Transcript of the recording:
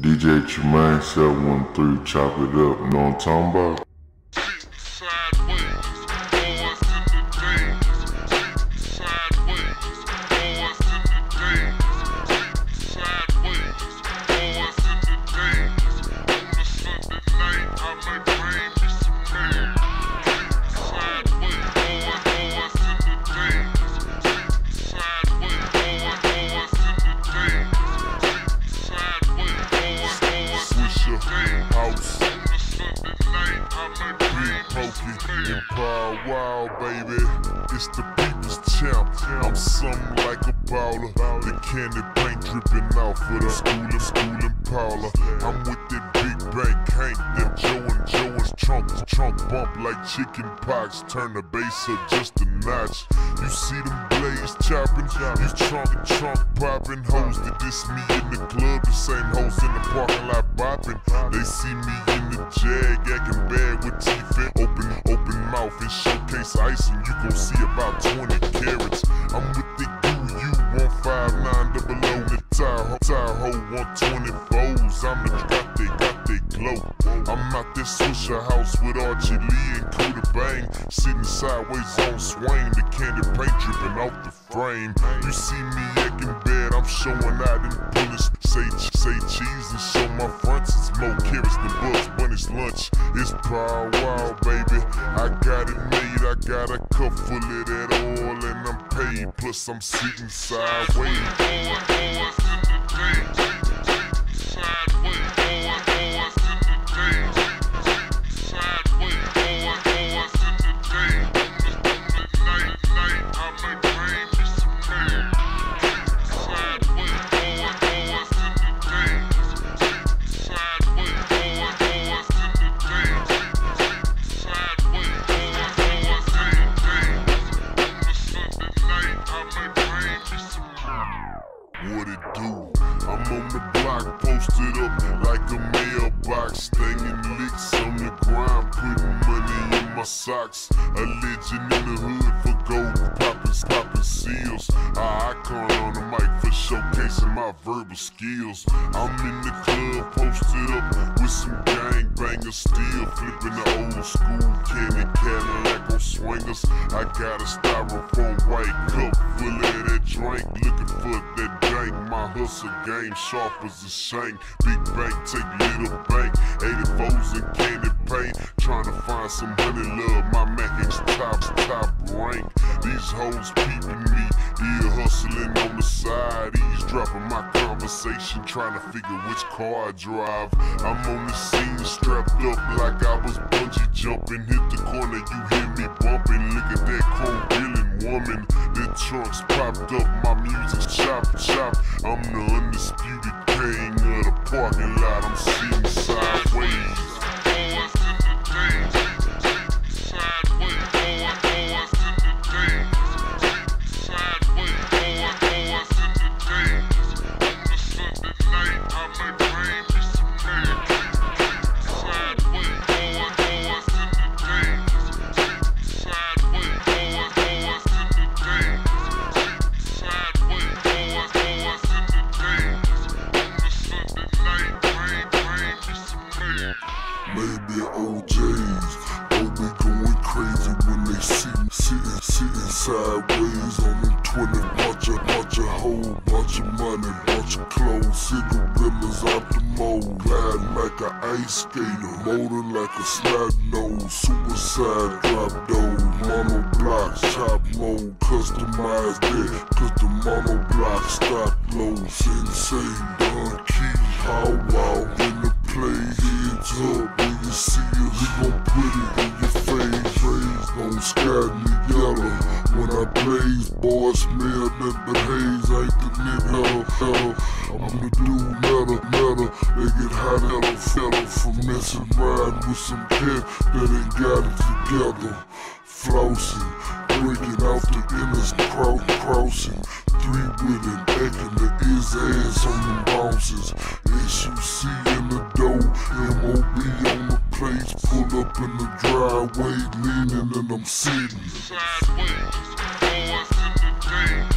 DJ Tramaine 713, chop it up, know what I'm talking about? Empire Wild, baby. It's the people's champ. I'm something like a baller. The candy paint dripping off with the school of school and Impala. I'm with that big bank Hank, that Joe and Joe's trunk. Trunk bump like chicken pox. Turn the bass up just a notch. You see them blades chopping, you trunk trunk popping. Hoes that diss me in the club, the same hoes in the parking lot bopping. They see me in the jag, acting bad with teeth and open open mouth ice, and you gon' see about 20 carats. I'm with the U, U 159 double O, the Tahoe, Tahoe 124s. I'm the got they, got they glow. I'm out this Swishahouse with Archie Lee and Coota Bang, sitting sideways on swing, the candy paint dripping off the frame. You see me acting bad, I'm showing out in bullets. Say, say cheese and show my fronts. It's more carrots than Bugs Bunny's lunch. It's Paul Wall, baby. I got a cup full of that oil and I'm paid. Plus I'm sitting sideways. On the block, posted up like a mailbox, staying licks on the grind, putting money in my socks. A legend in the hood for gold, popping, popping seals. A icon on the mic for showcasing my verbal skills. I'm in the club, posted up with some gang bangers, still flipping the old school candy Cadillac on swingers. I got a styrofoam white cup full of that drink, looking for that dank. My hustle game sharp as a shank. Big bank, take little bank. 84s and candy paint. Trying to find some honey love. My Mac is top, top rank. These hoes peeping me. Ear hustling on the side. Eavesdropping my conversation. Trying to figure which car I drive. I'm on the scene strapped up like I was bungee jumping. Hit I'm the undisputed king of the parking lot. I'm sideways on them 20 bunch of, bunch of hoe, bunch of money, bunch of clothes, cigarillas out the mold, gliding like an ice skater, molding like a snot nose, suicide drop door, mono blocks, chop mode, customize that, cause the mono block stock low, insane, Don Key, how wow, in the play, heads up, when you see us, we gon' put it in your face, rays gon' sky yellow, when I blaze, boy, smell nothing haze, ain't the nigga, hell, I'm the dude, metal, metal, they get hot, hella, fella, from messing around with some kid that ain't got it together, flossing, breaking out the inner cross, crossing, three with it, acting the is ass on them bounces, up in the driveway, leaning and I'm sitting. Sideways, in the game.